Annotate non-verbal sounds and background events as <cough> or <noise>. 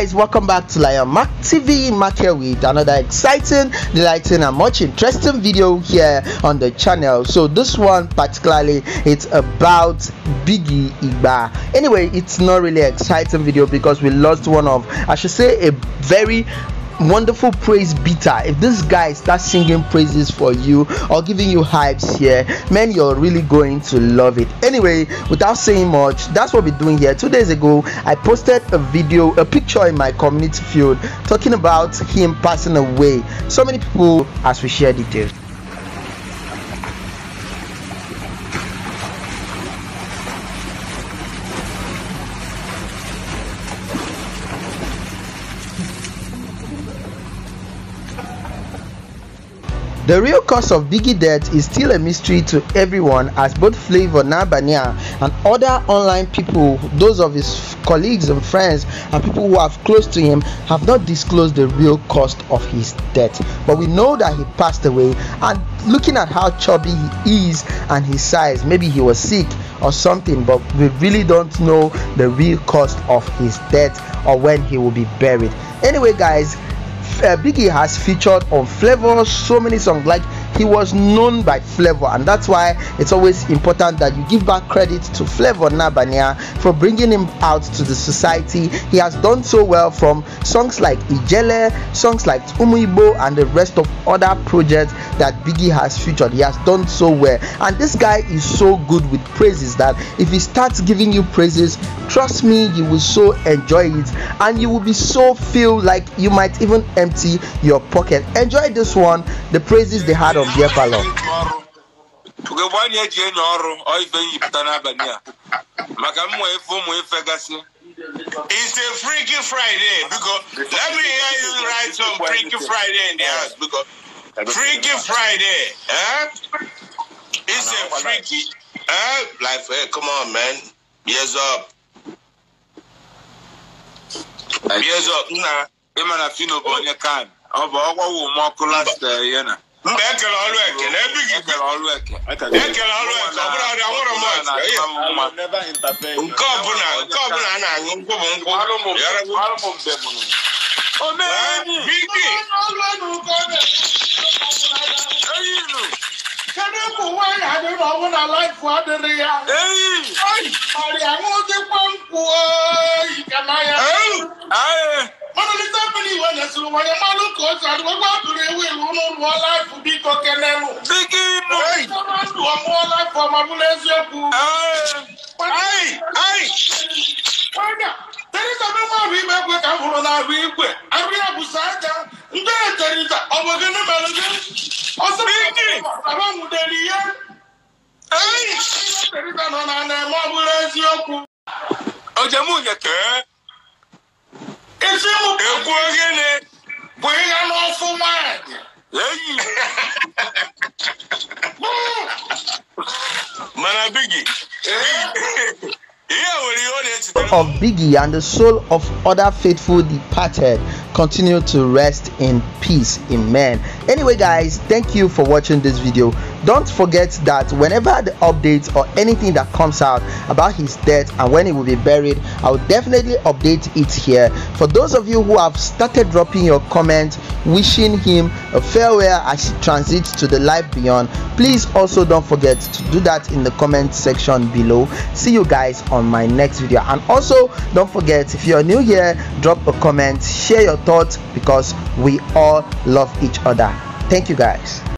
guys welcome back to Lyon Mack tv Mack here with another exciting delighting and much interesting video here on the channel. So this one particularly it's about biggie igba. Anyway it's not really exciting video because we lost one of i should say a very wonderful praise beater. If this guy starts singing praises for you or giving you hypes here man you're really going to love it. Anyway without saying much that's what we're doing here. Two days ago i posted a video a picture in my community field talking about him passing away. So many people as we share details The real cause of Biggie death is still a mystery to everyone as both Flavour N'abania and other online people, those of his colleagues and friends and people who are close to him have not disclosed the real cost of his death. But we know that he passed away and looking at how chubby he is and his size, maybe he was sick or something, but we really don't know the real cost of his death or when he will be buried. Anyway, guys, uh, Biggie has featured on Flavour so many songs like he was known by Flavour and that's why it's always important that you give back credit to Flavour N'abania for bringing him out to the society. He has done so well from songs like Ijele songs like Umuigbo and the rest of other projects that Biggie has featured. He has done so well. And this guy is so good with praises that if he starts giving you praises trust me you will so enjoy it. And you will be so feel like you might even empty your pocket. Enjoy this one the praises they had on beer parlor ugegbe anyị eji enyo ọrụ ọ ife nyipụta n'abalị a maka mmụ efe ụmụ ife gasị It's a Freaky Friday because let me hear you write some Freaky Friday in the house because Freaky Friday, eh? It's a freaky, eh? Like, hey, come on, man. Years up. Years up. Nah. ịma na fino bụ onye kan ọ bụ ọgwawo m ọkụ last ya na Mba ekele ọrụ ekele ebe gị ekele ọrụ eke. Ekele ọrụ eke ọ bụrụ ọrịa nwụrụ nke ọbụla nke ọbụla a na-aṅụ nkwụ bụ nkwụ. Eh, Biggie. Kedu ụmụ nwaanyị adị na ọnwụ na laịfụ adịrị ya? Ọrịa ṅụdịkwa nkwụ oyi ka na ya. Mana ndị mmiri iwe nyesịrị nwanyị mmanụ ka o ji adịgbagwa bụrụ ewu iwu ikọkẹ n'elu. Bikiinu. Eyi. Sọ́mà ndù ọmọ ọlọ́fọ ọmọ abúlé eziokwu. Ayi ayi. Wanda Teresa mi nwa ahụ ime ekwe ka m hụrụ n'ahụ igwe. Ahụ ya bụ saja. Ndị e Teresa ọ bụ gị na mere gị? Ọsọ Biki. Baba nwudere ihe. Eyi. Teresa nọ na na-eme ọbụla eziokwu. Ojemu nyete. Isi mụ. Ekwu gịnị? Bụ ihe n'ọfụ nwaanyị. Eyi. Biggie. <laughs> of Biggie and the soul of other faithful departed continue to rest in peace. Amen. Anyway, guys, thank you for watching this video. Don't forget that whenever the updates or anything that comes out about his death and when he will be buried, I will definitely update it here. For those of you who have started dropping your comments, wishing him a farewell as he transits to the life beyond, please also don't forget to do that in the comment section below. See you guys on my next video. And also, don't forget if you're new here, drop a comment, share your thoughts because we all love each other. Thank you guys.